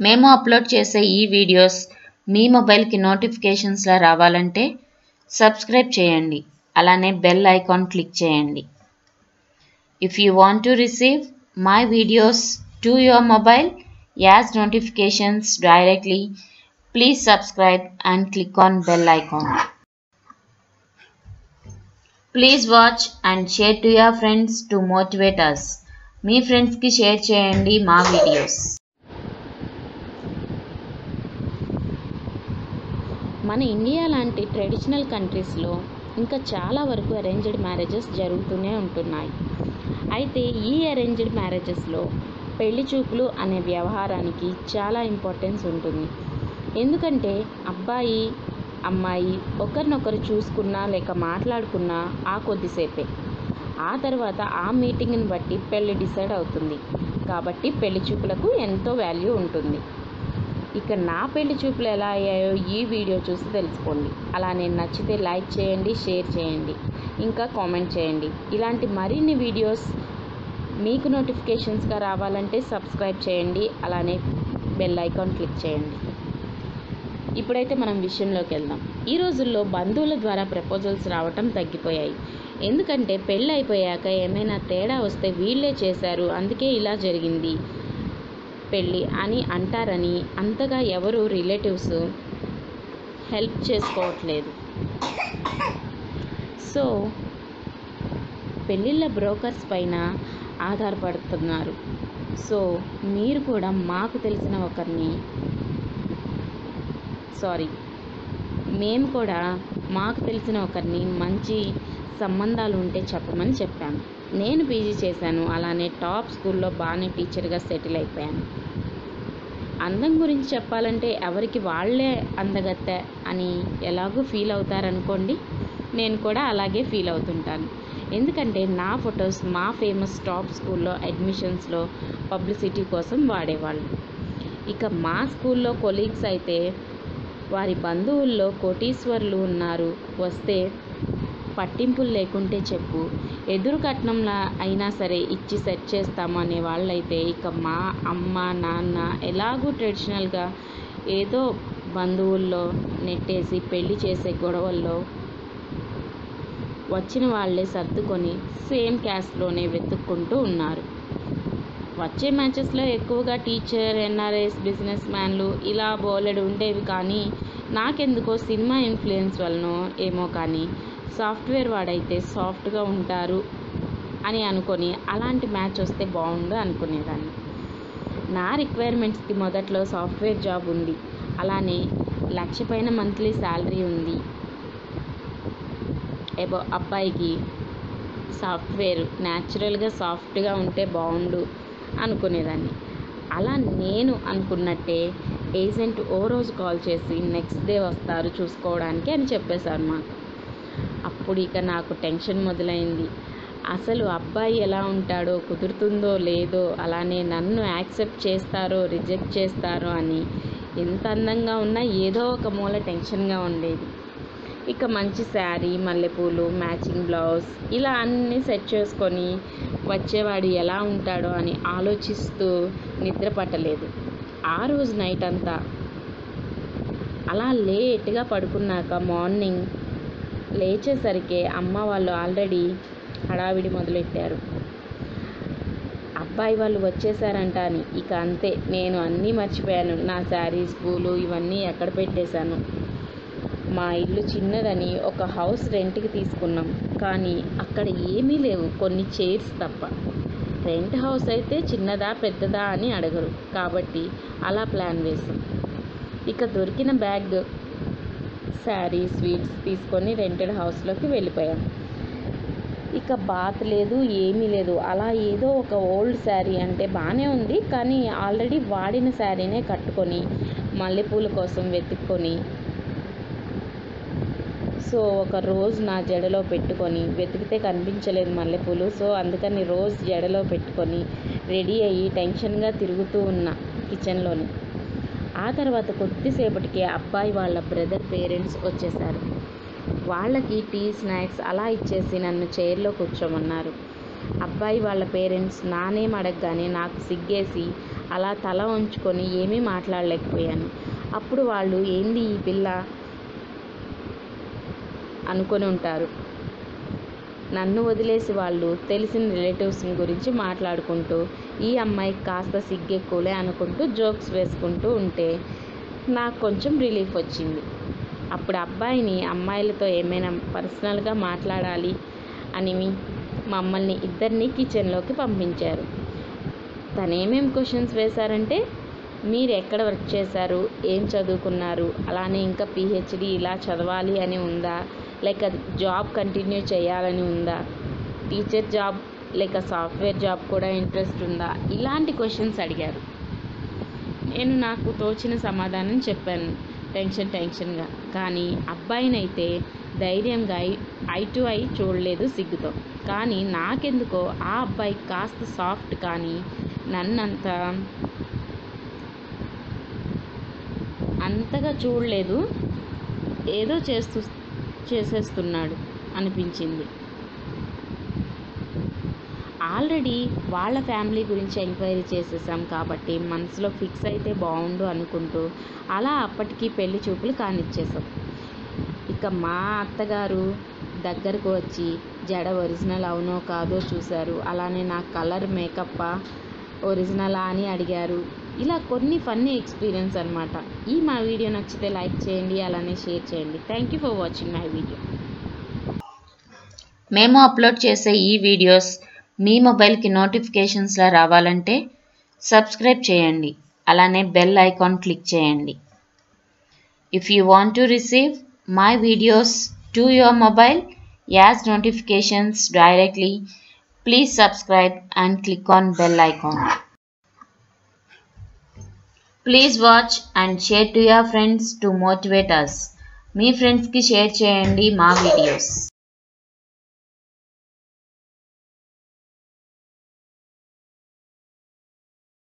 మేము అప్లోడ్ చేసే ఈ వీడియోస్ మీ మొబైల్కి నోటిఫికేషన్స్లా రావాలంటే సబ్స్క్రైబ్ చేయండి. అలానే బెల్ ఐకాన్ క్లిక్ చేయండి. If you want to receive my videos to your mobile as notifications directly please subscribe and click on bell icon please watch and share to your friends to motivate us మీ ఫ్రెండ్స్కి share చేయండి మా videos మన India లాంటి traditional కంట్రీస్లో ఇంకా చాలా వరకు arranged marriages జరుగుతూనే ఉంటున్నాయి. అయితే ఈ అరేంజ్డ్ మ్యారేజెస్లో పెళ్ళి చూపులు అనే వ్యవహారానికి చాలా ఇంపార్టెన్స్ ఉంటుంది. ఎందుకంటే అబ్బాయి అమ్మాయి ఒకరినొకరు చూసుకున్నా లేక మాట్లాడుకున్నా ఆ కొద్దిసేపే. ఆ తర్వాత ఆ మీటింగ్ని బట్టి పెళ్ళి డిసైడ్ అవుతుంది. కాబట్టి పెళ్ళి చూపులకు ఎంతో వాల్యూ ఉంటుంది. ఇక నా పెళ్ళి చూపులు ఎలా అయ్యాయో ఈ వీడియో చూసి తెలుసుకోండి. అలానే నచ్చితే లైక్ చేయండి షేర్ చేయండి ఇంకా కామెంట్ చేయండి. ఇలాంటి మరిన్ని వీడియోస్ మీకు నోటిఫికేషన్స్గా రావాలంటే సబ్స్క్రైబ్ చేయండి అలానే బెల్ ఐకాన్ క్లిక్ చేయండి. ఇప్పుడైతే మనం విషయంలోకి వెళ్దాం. ఈ రోజుల్లో బంధువుల ద్వారా ప్రపోజల్స్ రావటం తగ్గిపోయాయి. ఎందుకంటే పెళ్ళి అయిపోయాక ఏమైనా తేడా వస్తే వీళ్ళే చేశారు అందుకే ఇలా జరిగింది. పెళ్ళి అని అంటారని అంతగా ఎవరు రిలేటివ్స్ హెల్ప్ చేసుకోవట్లేదు. సో పెళ్ళిళ్ళ బ్రోకర్స్ పైన ఆధారపడుతున్నారు. సో మీరు కూడా మాకు తెలిసిన ఒకరిని సారీ మేము కూడా మాకు తెలిసిన ఒకరిని మంచి సంబంధాలు ఉంటే చెప్పమని చెప్పాను. నేను పీజీ చేశాను అలానే టాప్ స్కూల్లో బాగానే టీచర్గా సెటిల్ అయిపోయాను. అందం గురించి చెప్పాలంటే ఎవరికి వాళ్ళే అందగత్తె అని ఎలాగో ఫీల్ అవుతారనుకోండి నేను కూడా అలాగే ఫీల్ అవుతుంటాను. ఎందుకంటే నా ఫొటోస్ మా ఫేమస్ టాప్ స్కూల్లో అడ్మిషన్స్లో పబ్లిసిటీ కోసం వాడేవాళ్ళు. ఇక మా స్కూల్లో కొలీగ్స్ అయితే వారి బంధువుల్లో కోటీశ్వర్లు ఉన్నారు వస్తే పట్టింపులు లేకుంటే చెప్పు. ఎదురు కట్నంలా అయినా సరే ఇచ్చి సెట్ చేస్తాము అనే వాళ్ళైతే ఇక మా అమ్మ నాన్న ఎలాగూ ట్రెడిషనల్గా ఏదో బంధువుల్లో నెట్టేసి పెళ్ళి చేసే గొడవల్లో వచ్చిన వాళ్ళే సర్దుకొని సేమ్ క్యాస్ట్లోనే వెతుక్కుంటూ ఉన్నారు. వచ్చే మ్యాచెస్లో ఎక్కువగా టీచర్ ఎన్ఆర్ఎస్ బిజినెస్ మ్యాన్లు ఇలా బోలెడు ఉండేవి కానీ నాకెందుకో సినిమా ఇన్ఫ్లుయెన్స్ వలనో ఏమో కానీ సాఫ్ట్వేర్ వాడైతే సాఫ్ట్గా ఉంటారు అని అనుకొని అలాంటి మ్యాచ్ వస్తే బాగుండు అనుకునేదాన్ని. నా రిక్వైర్మెంట్స్కి మొదట్లో సాఫ్ట్వేర్ జాబ్ ఉంది. అలానే లక్ష పైన మంత్లీ శాలరీ ఉంది. ఏబో అబ్బాయికి సాఫ్ట్వేర్ న్యాచురల్గా సాఫ్ట్గా ఉంటే బాగుండు అనుకునేదాన్ని. అలా నేను అనుకున్నట్టే ఏజెంట్ ఓ రోజు కాల్ చేసి నెక్స్ట్ డే వస్తారు చూసుకోవడానికి అని చెప్పేశారు మాకు. అప్పుడు ఇక నాకు టెన్షన్ మొదలైంది. అసలు అబ్బాయి ఎలా ఉంటాడో కుదురుతుందో లేదో అలానే నన్ను యాక్సెప్ట్ చేస్తారో రిజెక్ట్ చేస్తారో అని ఎంత అందంగా ఉన్నా ఏదో ఒక మూల టెన్షన్గా ఉండేది. ఇక మంచి శారీ మల్లెపూలు మ్యాచింగ్ బ్లౌజ్ ఇలా అన్నీ సెట్ చేసుకొని వచ్చేవాడు ఎలా ఉంటాడో అని ఆలోచిస్తూ నిద్ర పట్టలేదు. ఆ రోజు నైట్ అంతా అలా లేట్గా పడుకున్నాక మార్నింగ్ లేచేసరికి అమ్మ వాళ్ళు ఆల్రెడీ హడావిడి మొదలెట్టారు. అబ్బాయి వాళ్ళు వచ్చేసారంట అని ఇక అంతే నేను అన్నీ మర్చిపోయాను. నా శారీస్ పూలు ఇవన్నీ ఎక్కడ పెట్టేశాను? మా ఇల్లు చిన్నదని ఒక హౌస్ రెంట్కి తీసుకున్నాం. కానీ అక్కడ ఏమీ లేవు. కొన్ని చైర్స్ తప్ప. రెంట్ హౌస్ అయితే చిన్నదా పెద్దదా అని అడగరు. కాబట్టి అలా ప్లాన్ వేసాం. ఇక దొరికిన బ్యాగ్ శారీ స్వీట్స్ తీసుకొని రెంటెడ్ హౌస్లోకి వెళ్ళిపోయాం. ఇక బాత్ లేదు ఏమీ లేదు. అలా ఏదో ఒక ఓల్డ్ శారీ అంటే బాగానే ఉంది. కానీ ఆల్రెడీ వాడిన శారీనే కట్టుకొని మల్లెపూల కోసం వెతుక్కొని సో ఒక రోజు నా జడలో పెట్టుకొని వెతికితే కనిపించలేదు మల్లెపూలు. సో అందుకని రోజు జడలో పెట్టుకొని రెడీ అయ్యి టెన్షన్గా తిరుగుతూ ఉన్నా కిచెన్లోని. ఆ తర్వాత కొద్దిసేపటికి అబ్బాయి వాళ్ళ బ్రదర్ పేరెంట్స్ వచ్చేసారు వాళ్ళకి టీ స్నాక్స్ అలా ఇచ్చేసి నన్ను చైర్లో కూర్చోమన్నారు. అబ్బాయి వాళ్ళ పేరెంట్స్ నానేం అడగగానే నాకు సిగ్గేసి అలా తల ఉంచుకొని ఏమీ మాట్లాడలేకపోయాను. అప్పుడు వాళ్ళు ఏంది ఈ పిల్ల? అనుకొని ఉంటారు. నన్ను వదిలేసి వాళ్ళు తెలిసిన రిలేటివ్స్ గురించి మాట్లాడుకుంటూ ఈ అమ్మాయికి కాస్త సిగ్గెక్కువలే అనుకుంటూ జోక్స్ వేసుకుంటూ ఉంటే నాకు కొంచెం రిలీఫ్ వచ్చింది. అప్పుడు అబ్బాయిని అమ్మాయిలతో ఏమైనా పర్సనల్గా మాట్లాడాలి అని మమ్మల్ని ఇద్దరిని కిచెన్లోకి పంపించారు. తను ఏమేమి క్వశ్చన్స్ వేశారంటే మీరు ఎక్కడ వర్క్ చేశారు? ఏం చదువుకున్నారు? అలానే ఇంకా పిహెచ్డి ఇలా చదవాలి అని ఉందా? లైక్ జాబ్ కంటిన్యూ చేయాలని ఉందా? టీచర్ జాబ్ లేక సాఫ్ట్వేర్ జాబ్ కూడా ఇంట్రెస్ట్ ఉందా? ఇలాంటి క్వశ్చన్స్ అడిగారు. నేను నాకు తోచిన సమాధానం చెప్పాను. టెన్షన్ టెన్షన్గా. కానీ అబ్బాయినైతే ధైర్యంగా ఐ ఐ టు ఐ చూడలేదు సిగ్గుతో. కానీ నాకెందుకో ఆ అబ్బాయి కాస్త సాఫ్ట్ కానీ నన్నంత అంతగా చూడలేదు. ఏదో చేస్తూ చేసేస్తున్నాడు అనిపించింది. ఆల్రెడీ వాళ్ళ ఫ్యామిలీ గురించి ఎంక్వైరీ చేసేసాం కాబట్టి మనసులో ఫిక్స్ అయితే బాగుండు అనుకుంటూ అలా అప్పటికి పెళ్ళి చూపులు కానిచ్చేసాం. ఇక మా అత్తగారు దగ్గరకు వచ్చి జడ ఒరిజినల్ అవునో కాదో చూశారు. అలానే నా కలర్ మేకప్ ఒరిజినలా అని అడిగారు. ఇలా కొన్ని ఫన్నీ ఎక్స్పీరియన్స్ అనమాట ఈ మా వీడియో నచ్చితే లైక్ చేయండి అలానే షేర్ చేయండి. Thank you for watching my video మేము అప్లోడ్ చేసే ఈ వీడియోస్ మీ మొబైల్కి నోటిఫికేషన్స్లా రావాలంటే సబ్స్క్రైబ్ చేయండి. అలానే బెల్ ఐకాన్ క్లిక్ చేయండి. If you want to receive my videos to your mobile as notifications directly please subscribe and click on bell icon please watch and share to your friends to motivate us మీ ఫ్రెండ్స్కి share చేయండి మా videos